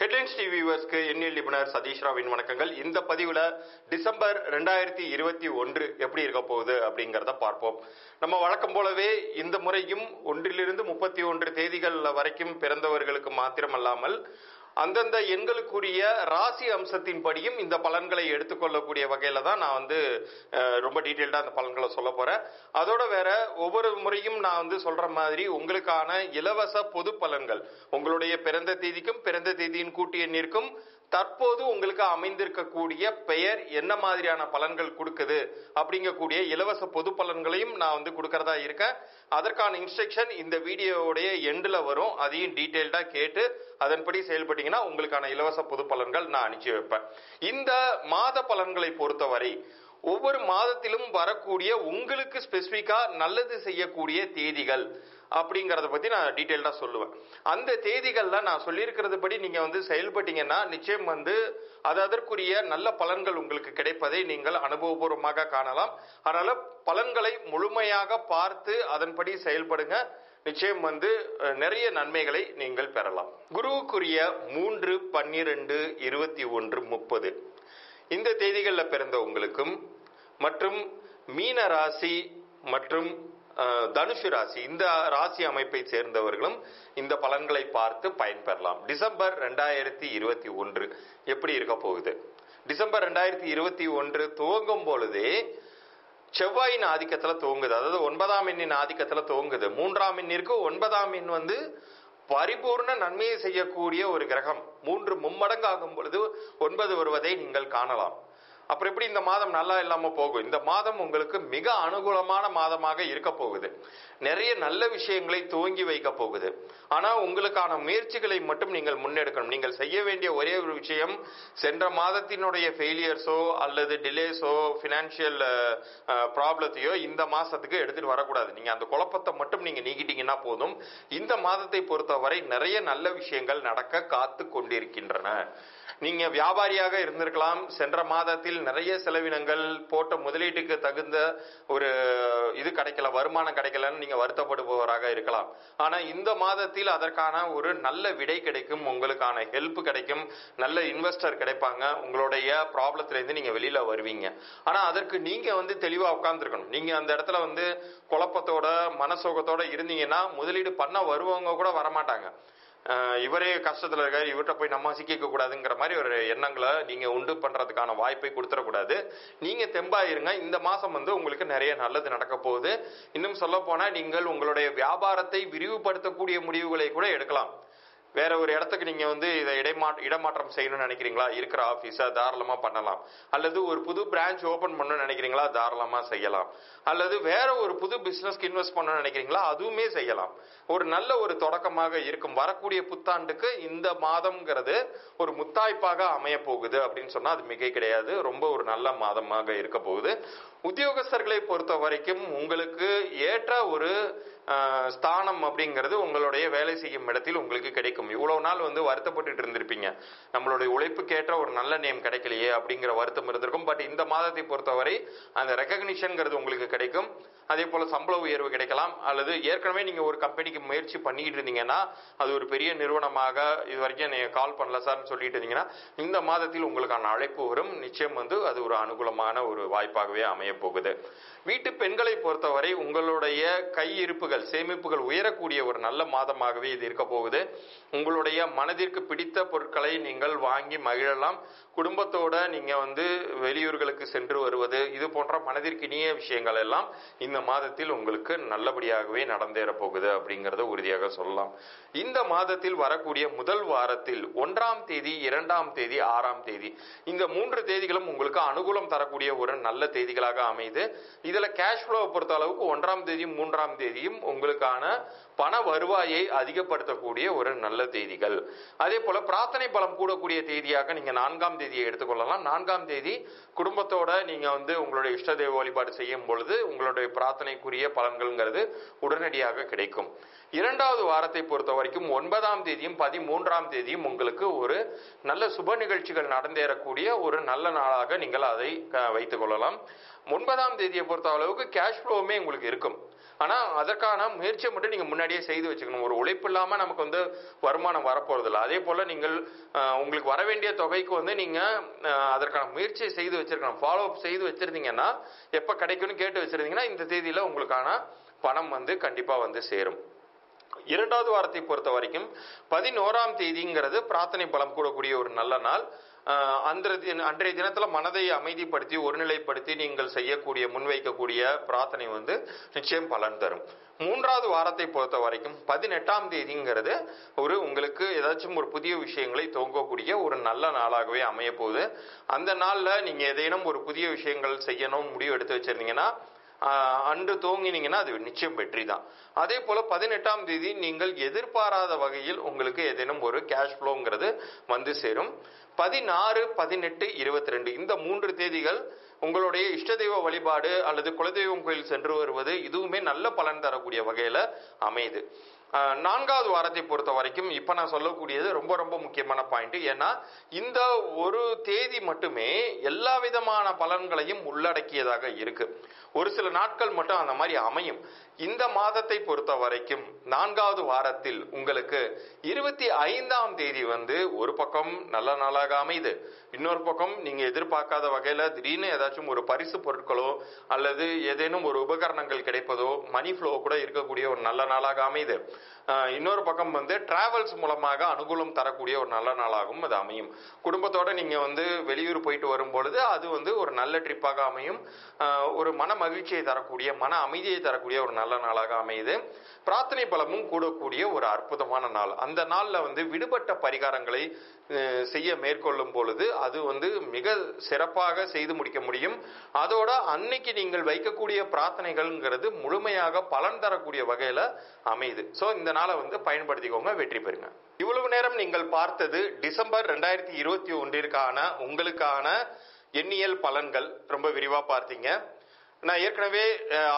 Headlines TV வியூவர்ஸ்க்கு எண்ணியல் நிபுணர் சதீஷ் ராவின் வணக்கங்கள். இந்த பதிவுல டிசம்பர் ரெண்டாயிரத்தி இருபத்தி ஒன்று எப்படி இருக்க போகுது அப்படிங்கறத பார்ப்போம். நம்ம வழக்கம் போலவே இந்த முறையும் ஒன்றிலிருந்து முப்பத்தி ஒன்று தேதிகள் வரைக்கும் பிறந்தவர்களுக்கு மாத்திரமல்லாமல் அந்தந்த எண்களுக்குரிய ராசி அம்சத்தின்படியும் இந்த பலன்களை எடுத்துக்கொள்ளக்கூடிய வகையில தான் நான் வந்து ரொம்ப டீட்டெயில்டா அந்த பலன்களை சொல்ல போறேன். அதோட வேற ஒவ்வொரு முறையும் நான் வந்து சொல்ற மாதிரி உங்களுக்கான இலவச பொது பலன்கள். உங்களுடைய பிறந்த தேதிக்கும் பிறந்த தேதியின் கூட்டு எண்ணிற்கும் தற்போது உங்களுக்கு அமைந்திருக்கக்கூடிய பெயர் என்ன மாதிரியான பலன்கள் கொடுக்குது அப்படிங்கக்கூடிய இலவச பொது பலன்களையும் நான் வந்து கொடுக்கறதா இருக்கேன் அதற்கான இன்ஸ்ட்ரக்ஷன் இந்த வீடியோவுடைய எண்டில் வரும். அதையும் டீட்டெயில்டாக கேட்டு அதன்படி செயல்பட்டீங்கன்னா உங்களுக்கான இலவச பொது பலன்கள் நான் அனுப்பிச்சு வைப்பேன். இந்த மாத பலன்களை பொறுத்தவரை ஒவ்வொரு மாதத்திலும் வரக்கூடிய உங்களுக்கு ஸ்பெசிஃபிக்காக நல்லது செய்யக்கூடிய தேதிகள் அப்படிங்கிறத பற்றி நான் டீட்டெயில்டாக சொல்லுவேன். அந்த தேதிகளில் நான் சொல்லியிருக்கிறது படி நீங்கள் வந்து செயல்பட்டீங்கன்னா நிச்சயம் வந்து அது அதற்குரிய நல்ல பலன்கள் உங்களுக்கு கிடைப்பதை நீங்கள் அனுபவபூர்வமாக காணலாம். அதனால் பலன்களை முழுமையாக பார்த்து அதன்படி செயல்படுங்க. நிச்சயம் வந்து நிறைய நன்மைகளை நீங்கள் பெறலாம். குருவுக்குரிய மூன்று பன்னிரெண்டு இருபத்தி ஒன்று முப்பது. இந்த தேதிகளில் பிறந்த உங்களுக்கும் மற்றும் மீன ராசி மற்றும் தனுஷு தனுசு ராசி. இந்த ராசி அமைப்பை சேர்ந்தவர்களும் இந்த பலன்களை பார்த்து பயன்பெறலாம். டிசம்பர் ரெண்டாயிரத்தி இருபத்தி ஒன்று எப்படி இருக்க போகுது? டிசம்பர் ரெண்டாயிரத்தி இருபத்தி ஒன்று துவங்கும் பொழுதே செவ்வாயின் ஆதிக்கத்துல துவங்குது. அதாவது ஒன்பதாம் எண்ணின் ஆதிக்கத்துல துவங்குது. மூன்றாம் எண்ணிற்கு ஒன்பதாம் எண் வந்து பரிபூர்ண நன்மையை செய்யக்கூடிய ஒரு கிரகம். மூன்று மும்மடங்கு ஆகும் பொழுது ஒன்பது வருவதை நீங்கள் காணலாம். அப்புறம் எப்படி இந்த மாதம் நல்லா இல்லாமல் போகும்? இந்த மாதம் உங்களுக்கு மிக அனுகூலமான மாதமாக இருக்க போகுது. நிறைய நல்ல விஷயங்களை துவங்கி வைக்க போகுது. ஆனால் உங்களுக்கான முயற்சிகளை மட்டும் நீங்கள் முன்னெடுக்கணும். நீங்கள் செய்ய வேண்டிய ஒரே ஒரு விஷயம் சென்ற மாதத்தினுடைய ஃபெயிலியர்ஸோ அல்லது டிலேஸோ ஃபினான்ஷியல் ப்ராப்ளத்தையோ இந்த மாதத்துக்கு எடுத்துகிட்டு வரக்கூடாது. நீங்கள் அந்த குழப்பத்தை மட்டும் நீங்கள் நீக்கிட்டீங்கன்னா போதும். இந்த மாதத்தை பொறுத்தவரை நிறைய நல்ல விஷயங்கள் நடக்க காத்து கொண்டிருக்கின்றன. நீங்கள் வியாபாரியாக இருந்திருக்கலாம். சென்ற மாதத்தில் நிறைய செலவினங்கள் போட்ட முதலீட்டுக்கு தகுந்த ஒரு இது கிடைக்கல வருமானம் கிடைக்கலன்னு நீங்க வருத்தப்படுபவராக இருக்கலாம். ஆனா இந்த மாதத்தில் அதற்கான ஒரு நல்ல விடை கிடைக்கும் உங்களுக்கான ஹெல்ப் கிடைக்கும் நல்ல இன்வெஸ்டர் கிடைப்பாங்க உங்களுடைய ப்ராப்ளத்துல இருந்து நீங்க வெளியில வருவீங்க. ஆனா அதற்கு நீங்க வந்து தெளிவா உட்கார்ந்துருக்கணும். நீங்க அந்த இடத்துல வந்து குழப்பத்தோட மனசோகத்தோட இருந்தீங்கன்னா முதலீடு பண்ண வருவவங்க கூட வரமாட்டாங்க. இவரே கஷ்டத்துல இருக்காரு. இவர்கிட்ட போய் நம்ம சிக்கிக்க கூடாதுங்கிற மாதிரி ஒரு எண்ணங்களை நீங்கள் உண்டு பண்றதுக்கான வாய்ப்பை கொடுத்துடக்கூடாது. நீங்கள் தெம்பா இருங்க இந்த மாதம் வந்து உங்களுக்கு நிறைய நல்லது நடக்க போகுது. இன்னும் சொல்ல போனால் நீங்கள் உங்களுடைய வியாபாரத்தை விரிவுபடுத்தக்கூடிய முடிவுகளை கூட எடுக்கலாம். வேற ஒரு இடத்துக்கு நீங்க வந்து இதை இடைமா இடமாற்றம் செய்யணும்னு நினைக்கிறீங்களா? இருக்கிற ஆஃபீஸை தாராளமாக பண்ணலாம். அல்லது ஒரு புது பிரான்ச் ஓபன் பண்ணணும்னு நினைக்கிறீங்களா? தாராளமாக செய்யலாம். அல்லது வேற ஒரு புது பிஸ்னஸ்க்கு இன்வெஸ்ட் பண்ணணும்னு நினைக்கிறீங்களா? அதுவுமே செய்யலாம். ஒரு நல்ல ஒரு தொடக்கமாக இருக்கும். வரக்கூடிய புத்தாண்டுக்கு இந்த மாதம்ங்கிறது ஒரு முத்தாய்ப்பாக அமைய போகுது அப்படின்னு சொன்னா அது மிக கிடையாது. ரொம்ப ஒரு நல்ல மாதமாக இருக்க போகுது. உத்தியோகஸ்தர்களை பொறுத்த வரைக்கும் உங்களுக்கு ஏற்ற ஒரு ஸ்தானம் அப்படிங்கிறது உங்களுடைய வேலை செய்யும் இடத்தில் உங்களுக்கு கிடைக்கும். இவ்வளவு நாள் வந்து வருத்தப்பட்டு இருந்திருப்பீங்க. நம்மளுடைய உழைப்புக்கேற்ற ஒரு நல்ல நேம் கிடைக்கலையே அப்படிங்கிற வருத்தம் இருந்திருக்கும். பட் இந்த மாதத்தை பொறுத்தவரை அந்த ரெக்கக்னிஷன்ங்கிறது உங்களுக்கு கிடைக்கும். அதே போல சம்பள உயர்வு கிடைக்கலாம். அல்லது ஏற்கனவே நீங்க ஒரு கம்பெனிக்கு முயற்சி பண்ணிக்கிட்டு இருந்தீங்கன்னா அது ஒரு பெரிய நிறுவனமாக இது வரைக்கும் நீங்க கால் பண்ணல சார்னு சொல்லிட்டு இருந்தீங்கன்னா இந்த மாதத்தில் உங்களுக்கான அழைப்பு வரும். நிச்சயம் வந்து அது ஒரு அனுகூலமான ஒரு வாய்ப்பாகவே அமைய போகுது. வீட்டு பெண்களை பொறுத்தவரை உங்களுடைய கையிருப்புகள் சேமிப்புகள் உயரக்கூடிய ஒரு நல்ல மாதமாகவே இது இருக்க போகுது. உங்களுடைய மனதிற்கு பிடித்த பொருட்களை நீங்கள் வாங்கி மகிழலாம். குடும்பத்தோட நீங்க வந்து வெளியூர்களுக்கு சென்று வருவது இது போன்ற மனதிற்கு இனிய விஷயங்கள் எல்லாம் இந்த மாதத்தில் உங்களுக்கு நல்லபடியாகவே நடந்தேற போகுது அப்படிங்கறத உறுதியாக சொல்லலாம். இந்த மாதத்தில் வரக்கூடிய முதல் வாரத்தில் ஒன்றாம் தேதி இரண்டாம் தேதி ஆறாம் தேதி இந்த மூன்று தேதிகளும் உங்களுக்கு அனுகூலம் தரக்கூடிய ஒரு நல்ல தேதிகளாக அமையுது. இதில் கேஷ் ஃப்ளோவை பொறுத்த அளவுக்கு ஒன்றாம் தேதியும் மூன்றாம் தேதியும் உங்களுக்கான பண வருவாயை அதிகப்படுத்தக்கூடிய ஒரு நல்ல தேதிகள். அதே போல பிரார்த்தனை பலம் கூடக்கூடிய தேதியாக நீங்க நான்காம் தேதியை எடுத்துக்கொள்ளலாம். நான்காம் தேதி குடும்பத்தோட நீங்க வந்து உங்களுடைய இஷ்ட தெய்வ வழிபாடு செய்யும் பொழுது உங்களுடைய பிரார்த்தனைக்குரிய பலன்கள்ங்கிறது உடனடியாக கிடைக்கும். இரண்டாவது வாரத்தை பொறுத்த வரைக்கும் ஒன்பதாம் தேதியும் பதிமூன்றாம் தேதியும் உங்களுக்கு ஒரு நல்ல சுப நிகழ்ச்சிகள் நடந்தேறக்கூடிய ஒரு நல்ல நாளாக நீங்கள் அதை வைத்துக் கொள்ளலாம். ஒன்பதாம் தேதியை பொறுத்த அளவுக்கு கேஷ் ஃப்ளோவுமே உங்களுக்கு இருக்கும். ஆனா அதற்கான முயற்சியை மட்டும் நீங்க முன்னாடியே செய்து வச்சுக்கணும். ஒரு உழைப்பு இல்லாம நமக்கு வந்து வருமானம் வரப்போறது இல்லை அதே போல நீங்கள் உங்களுக்கு வர வேண்டிய தொகைக்கு வந்து நீங்க அதற்கான முயற்சியை செய்து வச்சிருக்கணும். ஃபாலோ அப் செய்து வச்சிருந்தீங்கன்னா எப்ப கிடைக்கும்னு கேட்டு வச்சிருந்தீங்கன்னா இந்த தேதியில உங்களுக்கான பணம் வந்து கண்டிப்பா வந்து சேரும். இரண்டாவது வாரத்தை பொறுத்த வரைக்கும் பதினோராம் தேதிங்கிறது பிரார்த்தனை பலம் கூடக்கூடிய ஒரு நல்ல நாள். அந்த அன்றைய தினத்துல மனதை அமைதிப்படுத்தி ஒருநிலைப்படுத்தி நீங்கள் செய்யக்கூடிய முன்வைக்கக்கூடிய பிரார்த்தனை வந்து நிச்சயம் பலன் தரும். மூன்றாவது வாரத்தை பொறுத்த வரைக்கும் பதினெட்டாம் தேதிங்கிறது ஒரு உங்களுக்கு ஏதாச்சும் ஒரு புதிய விஷயங்களை துவங்கக்கூடிய ஒரு நல்ல நாளாகவே அமைய போகுது அந்த நாளில் நீங்கள் ஏதேனும் ஒரு புதிய விஷயங்கள் செய்யணும் முடிவு எடுத்து வச்சிருந்தீங்கன்னா அன்று தூங்கினீங்கன்னா அது நிச்சயம் வெற்றி தான் அதே போல பதினெட்டாம் தேதி நீங்கள் எதிர்பாராத வகையில் உங்களுக்கு ஏதேனும் ஒரு கேஷ் ஃப்ளோங்கிறது வந்து சேரும். பதினாறு பதினெட்டு இருபத்தி ரெண்டு இந்த மூன்று தேதிகள் உங்களுடைய இஷ்ட தெய்வ வழிபாடு அல்லது குலதெய்வம் கோயில் சென்று வருவது இதுவுமே நல்ல பலன் தரக்கூடிய வகையில் அமையுது. நான்காவது வாரத்தை பொறுத்த வரைக்கும் இப்ப நான் சொல்லக்கூடியது ரொம்ப ரொம்ப முக்கியமான பாயிண்ட் ஏன்னா இந்த ஒரு தேதி மட்டுமே எல்லா விதமான பலன்களையும் உள்ளடக்கியதாக இருக்கு. ஒரு சில நாட்கள் மட்டும் அந்த மாதிரி அமையும். இந்த மாதத்தை பொறுத்த வரைக்கும் நான்காவது வாரத்தில் உங்களுக்கு இருபத்தி ஐந்தாம் தேதி வந்து ஒரு பக்கம் நல்ல நாளாக அமையுது. இன்னொரு பக்கம் நீங்க எதிர்பார்க்காத வகையில திடீர்னு ஏதாச்சும் ஒரு பரிசு பொருட்களோ அல்லது ஏதேனும் ஒரு உபகரணங்கள் கிடைப்பதோ மணி ஃப்ளோ கூட இருக்கக்கூடிய ஒரு நல்ல நாளாக அமையுது. இன்னொரு பக்கம் வந்து டிராவல்ஸ் மூலமாக அனுகூலம் தரக்கூடிய ஒரு நல்ல நாளாகவும் அது அமையும். குடும்பத்தோட நீங்க வந்து வெளியூர் போயிட்டு வரும் பொழுது அது வந்து ஒரு நல்ல ட்ரிப்பாக அமையும். ஒரு மன மகிழ்ச்சியை தரக்கூடிய மன அமைதியை தரக்கூடிய ஒரு நல்ல நாளாக அமையுது. பிரார்த்தனை பலமும் கூடக்கூடிய ஒரு அற்புதமான நாள். அந்த நாளில் வந்து விடுபட்ட பரிகாரங்களை செய்ய மேற்கொள்ளும் பொழுது அது வந்து மிக சிறப்பாக செய்து முடிக்க முடியும். அதோட அன்னைக்கு நீங்கள் வைக்கக்கூடிய பிரார்த்தனைகள்ங்கிறது முழுமையாக பலன் தரக்கூடிய வகையில் அமையுது. ஸோ இந்த நாளை வந்து பயன்படுத்திக்கோங்க வெற்றி பெறுங்க. இவ்வளவு நேரம் நீங்கள் பார்த்தது டிசம்பர் ரெண்டாயிரத்தி இருபத்தி ஒன்றிற்கான உங்களுக்கான எண்ணியல் பலன்கள். ரொம்ப விரிவாக பார்த்தீங்க. நான் ஏற்கனவே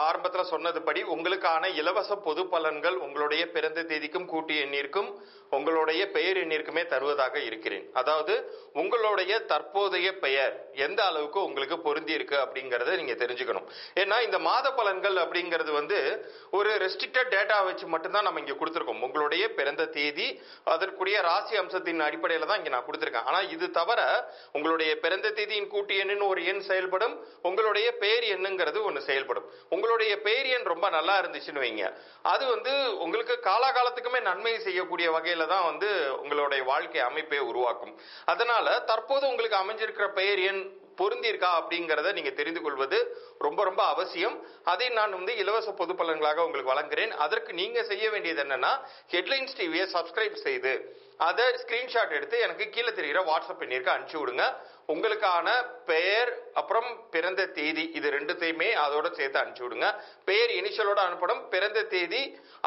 ஆரம்பத்தில் சொன்னது சொன்னதுபடி உங்களுக்கான இலவச பொது பலன்கள் உங்களுடைய பிறந்த தேதிக்கும் கூட்டு எண்ணிற்கும் உங்களுடைய பெயர் எண்ணிற்குமே தருவதாக இருக்கிறேன். அதாவது உங்களுடைய தற்போதைய பெயர் எந்த அளவுக்கு உங்களுக்கு பொருந்தி இருக்கு அப்படிங்கறத நீங்க தெரிஞ்சுக்கணும். ஏன்னா இந்த மாத பலன்கள் அப்படிங்கிறது வந்து ஒரு ரெஸ்ட்ரிக்டட் டேட்டா வச்சு மட்டும்தான் நம்ம இங்க கொடுத்துருக்கோம். உங்களுடைய பிறந்த தேதி அதற்குரிய ராசி அம்சத்தின் அடிப்படையில தான் இங்க நான் கொடுத்துருக்கேன். ஆனா இது தவிர உங்களுடைய பிறந்த தேதியின் கூட்டு எண்ணுன்னு ஒரு எண் செயல்படும் உங்களுடைய பெயர் எண்ணுங்கிறது ஒன்று செயல்படும். உங்களுடைய பெயர் எண் ரொம்ப நல்லா இருந்துச்சுன்னு வைங்க. அது வந்து உங்களுக்கு காலாகாலத்துக்குமே நன்மை செய்யக்கூடிய வகையில் தான் வந்து உங்களுடைய வாழ்க்கை அமைப்பை உருவாக்கும். அதனால தற்போது உங்களுக்கு அமைஞ்சிருக்கிற பெயர் எண் பொருந்தியிருக்கா அப்படிங்கிறத நீங்கள் தெரிந்து கொள்வது ரொம்ப ரொம்ப அவசியம். அதை நான் வந்து இலவச பொது பலன்களாக உங்களுக்கு வழங்குகிறேன் அதற்கு நீங்கள் செய்ய வேண்டியது என்னன்னா ஹெட்லைன்ஸ் டிவியை சப்ஸ்கிரைப் செய்து அதை ஸ்கிரீன்ஷாட் எடுத்து எனக்கு கீழே தெரிகிற வாட்ஸ்அப் எண்ணிற்கு அனுப்பிச்சு விடுங்க. உங்களுக்கான பெயர் அப்புறம் பிறந்த தேதி இது ரெண்டுத்தையுமே அதோட சேர்த்து அனுப்பிச்சி விடுங்க. பெயர் இனிஷியலோட அனுப்பணும். பிறந்த தேதி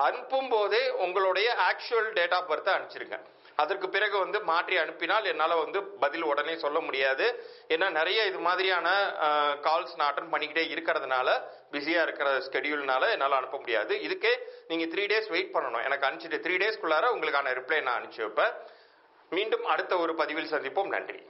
அனுப்பும் போதே உங்களுடைய ஆக்சுவல் டேட் ஆஃப் பர்த்தை அனுப்பிச்சிருங்க. அதற்கு பிறகு வந்து மாற்றி அனுப்பினால் என்னால் வந்து பதில் உடனே சொல்ல முடியாது. ஏன்னா நிறைய இது மாதிரியான கால்ஸ் நான் அட்டன் பண்ணிக்கிட்டே இருக்கிறதுனால பிஸியாக இருக்கிற ஸ்கெடியூல்னால என்னால் அனுப்ப முடியாது. இதுக்கே நீங்கள் த்ரீ டேஸ் வெயிட் பண்ணணும். எனக்கு அனுப்பிச்சிட்டு த்ரீ டேஸ்க்குள்ளார உங்களுக்கான ரிப்ளை நான் அனுப்பிச்சி வைப்பேன். மீண்டும் அடுத்த ஒரு பதிவில் சந்திப்போம். நன்றி.